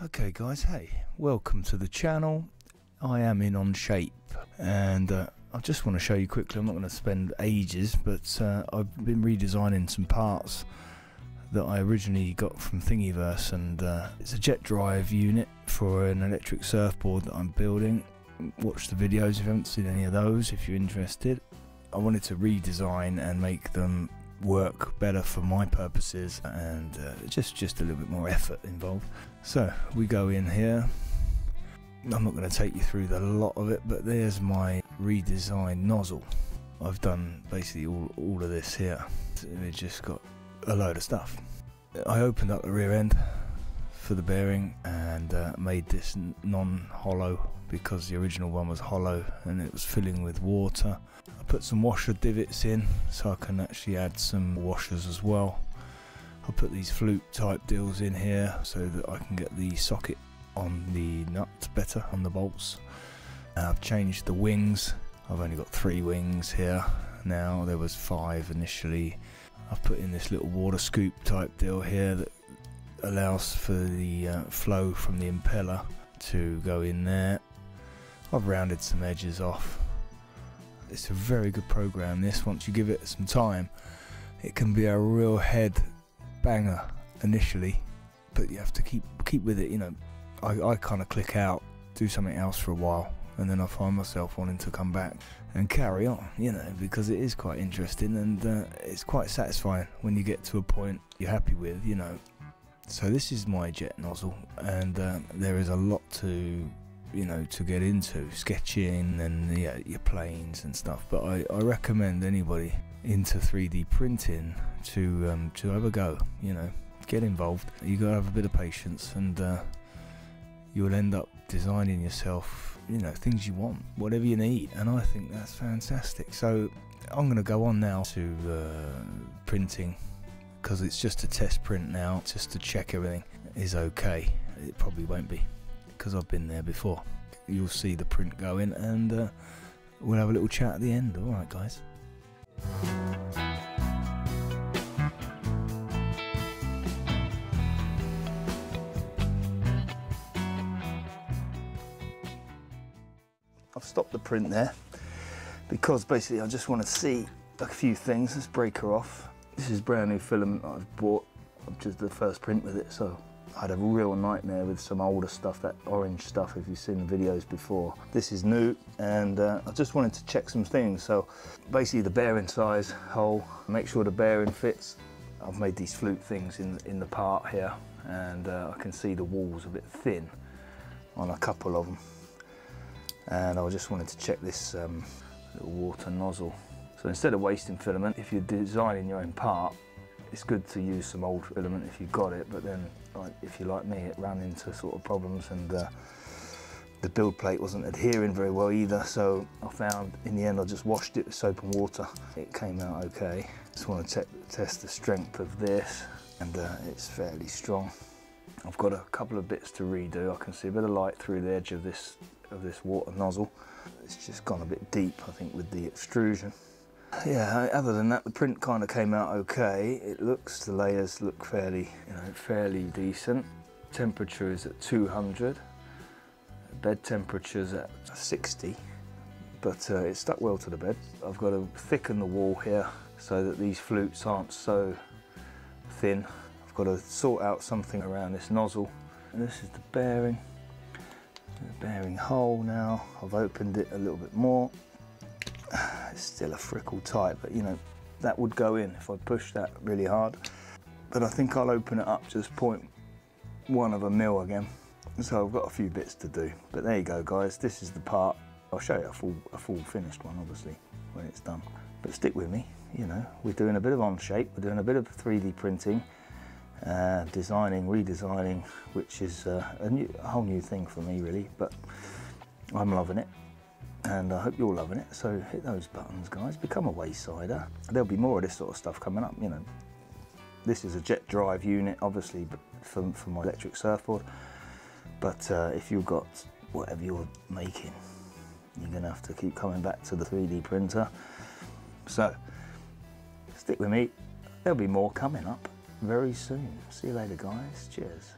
Okay guys, hey, welcome to the channel. I am in Onshape and uh, I just want to show you quickly, I'm not going to spend ages, but uh, I've been redesigning some parts that I originally got from Thingiverse and uh, it's a jet drive unit for an electric surfboard that I'm building. Watch the videos if you haven't seen any of those if you're interested. I wanted to redesign and make them work better for my purposes and uh, just just a little bit more effort involved. So we go in here. I'm not going to take you through the lot of it but there's my redesigned nozzle. I've done basically all, all of this here. It just got a load of stuff. I opened up the rear end for the bearing and uh, made this non-hollow because the original one was hollow and it was filling with water. Put some washer divots in so I can actually add some washers as well. I'll put these flute type deals in here so that I can get the socket on the nut better on the bolts. I've changed the wings. I've only got three wings here now. There was five initially. I've put in this little water scoop type deal here that allows for the uh, flow from the impeller to go in there. I've rounded some edges off. It's a very good program. This once you give it some time it can be a real head banger initially but you have to keep keep with it you know. I, I kind of click out do something else for a while and then I find myself wanting to come back and carry on, you know, because it is quite interesting and uh, it's quite satisfying when you get to a point you're happy with, you know, so this is my jet nozzle and uh, there is a lot to you know to get into sketching and yeah, your planes and stuff but I, I recommend anybody into 3d printing to um, to have a go you know get involved. You gotta have a bit of patience and uh, you'll end up designing yourself you know things you want whatever you need and I think that's fantastic. So I'm gonna go on now to uh, printing because it's just a test print now just to check everything is okay. It probably won't be because I've been there before. You'll see the print going and uh, we'll have a little chat at the end. Alright guys. I've stopped the print there because basically I just want to see a few things. Let's break her off. This is brand new filament I've bought, I'm just the first print with it, so I had a real nightmare with some older stuff, that orange stuff if you've seen the videos before. This is new and uh, I just wanted to check some things. So basically the bearing size hole, make sure the bearing fits. I've made these flute things in, in the part here and uh, I can see the walls a bit thin on a couple of them. And I just wanted to check this um, little water nozzle so instead of wasting filament, if you're designing your own part, it's good to use some old filament if you've got it, but then like, if you're like me, it ran into sort of problems and uh, the build plate wasn't adhering very well either, so I found in the end I just washed it with soap and water. It came out okay. Just want to test the strength of this and uh, it's fairly strong. I've got a couple of bits to redo. I can see a bit of light through the edge of this of this water nozzle. It's just gone a bit deep, I think, with the extrusion. Yeah, other than that, the print kind of came out okay. It looks, the layers look fairly, you know, fairly decent. Temperature is at 200. Bed temperature's at 60, but uh, it stuck well to the bed. I've got to thicken the wall here so that these flutes aren't so thin. I've got to sort out something around this nozzle. And this is the bearing, the bearing hole now. I've opened it a little bit more still a frickle tight, but you know, that would go in if I push that really hard. But I think I'll open it up just point one of a mil again. So I've got a few bits to do. But there you go guys, this is the part. I'll show you a full, a full finished one obviously when it's done. But stick with me, you know, we're doing a bit of Onshape, we're doing a bit of 3D printing, uh, designing, redesigning, which is uh, a, new, a whole new thing for me really, but I'm loving it and I hope you're loving it. So hit those buttons, guys. Become a waysider. There'll be more of this sort of stuff coming up. You know, this is a jet drive unit, obviously, for, for my electric surfboard. But uh, if you've got whatever you're making, you're going to have to keep coming back to the 3D printer. So stick with me. There'll be more coming up very soon. See you later, guys. Cheers.